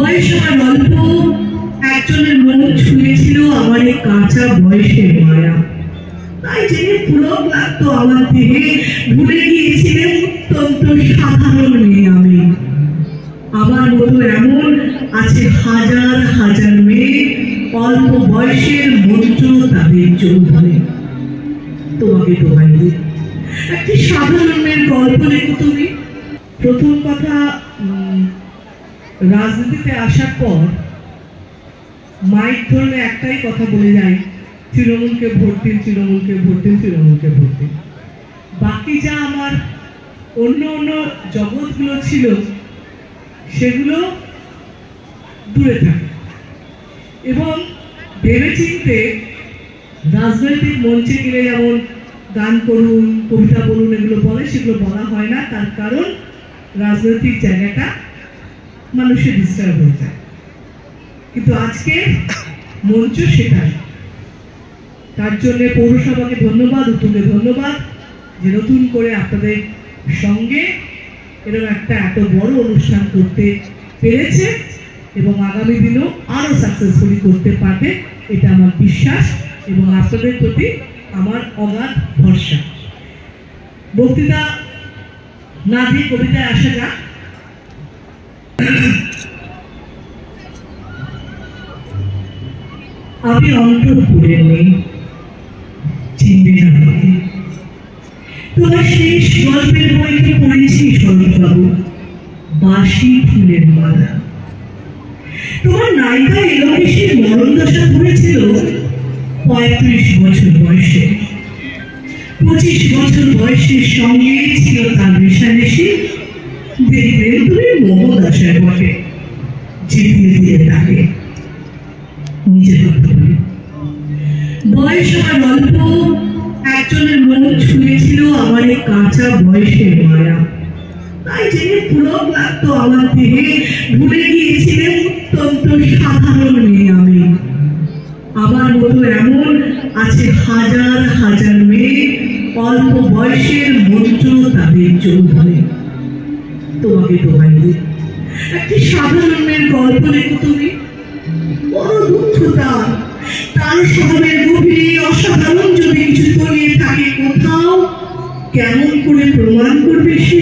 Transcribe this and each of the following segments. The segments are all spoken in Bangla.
বয়স আমার অল্প একজনের মন ছুঁয়েছিল আমার এই কাঁচা বয়সের মায়া। তাই জেনে পুলক লাগতো আমার দেহে, ভুলে গিয়েছিলেন অত্যন্ত সাধারণ মেয়ে আমি। আমার মতো এমন আছে হাজার হাজার মেয়ে, অল্প বয়সের মন্ত্র তাদের চৌধুরী। তোমাকে দিই একটি সাধারণ মেয়ের গল্প লেখো তুমি। প্রথম কথা রাজনীতিতে আসার পর মাইক ধরলে একটাই কথা বলে যাই তৃণমূলকে ভোট দিন, তৃণমূলকে ভোট দিন, তৃণমূলকে ভোট দিন। বাকি যা আমার অন্য অন্য জগৎগুলো ছিল, সেগুলো দূরে থাকে। এবং ভেবেচিন্তে রাজনৈতিক মঞ্চে গেলে যেমন গান করুন, কবিতা বলুন, এগুলো বলে, সেগুলো বলা হয় না। তার কারণ রাজনৈতিক জায়গাটা মানুষের ডিস্টার্ব হয়ে যায়। কিন্তু আজকে মঞ্চ সেটাই তার জন্য পৌরসভাকে ধন্যবাদ, উত্তরকে ধন্যবাদ যে নতুন করে আপনাদের সঙ্গে এরকম একটা এত বড় অনুষ্ঠান করতে পেরেছে এবং আগামী দিনেও আরও সাকসেসফুলি করতে পারবে, এটা আমার বিশ্বাস এবং আপনাদের প্রতি আমার অগাধ ভরসা। বক্তৃতা না দিয়ে কবিতায় আসা যাক। আমি অন্তরপুরের নেই, চিনবে না। আমাকে তোমার শেষ গল্পের বইতে পড়েছি স্বরূপবাবু বাসি ফুলের মালা। তোমার নায়িকা এলোকেশের মরণ দশা ধরেছিল পঁয়ত্রিশ বছর বয়সে। পঁচিশ বছর বয়সের সঙ্গে ছিল তার রেশারেশি দেখবেন তুমি মোহদশায় বটে জিতিয়ে দিয়ে তাকে নিজের কথা বয়স আমার অল্প, একজনের মন ছুঁয়েছিল আমার এই কাঁচা বয়সের মায়া তাই জেনে পুলক লাগতো আমার দেহে ভুলে গিয়েছিলেন অত্যন্ত সাধারণ মেয়ে আমি। আমার মতো এমন আছে হাজার হাজার মেয়ে অল্প বয়সের মন্ত্র তাদের চৌধুরী তোমাকে দোহাই দিই একটি সাধারণ মেয়ের গল্প লেখো তুমি। বড় দুঃখ তার। তার স্বভাবের গভীরে অসাধারণ যদি কিছু তলিয়ে থাকে, কোথাও কেমন করে প্রমাণ করবে সে?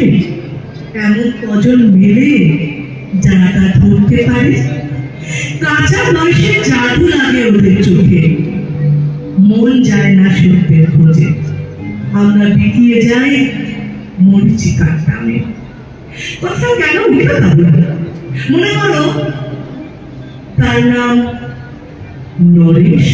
এমন কজন মেলে যারা তা ধরতে পারে? কাঁচা বয়সে জাদু লাগে ওদের চোখে। মন যায় না সত্যের খোঁজে। আমরা বিকিয়ে যাই মরিচিকার নামে। কথা কেন উঠে মনে করো তার নাম নরেশ।